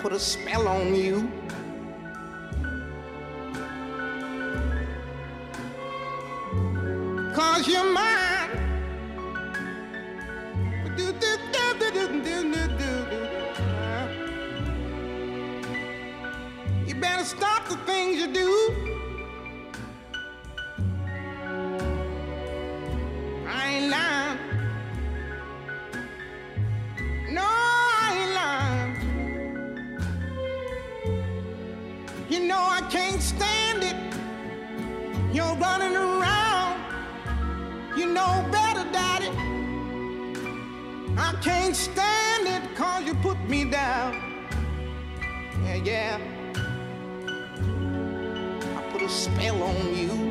put a spell on you. Cause you're mine. You better stop the things you do. Can't stand it. You're running around. You know better, Daddy. I can't stand it cause you put me down. Yeah, yeah. I put a spell on you.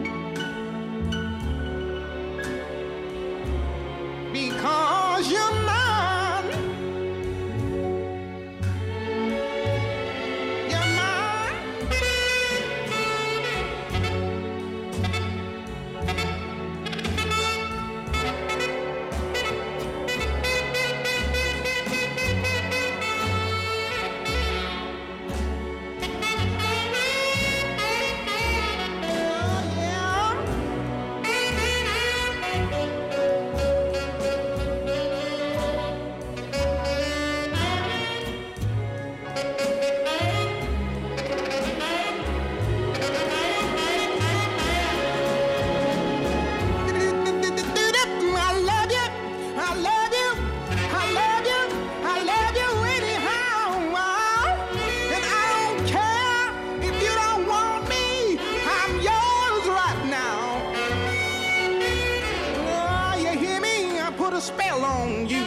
A spell on you.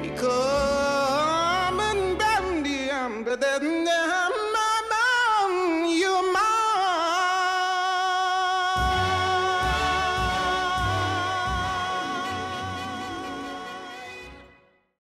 Because I'm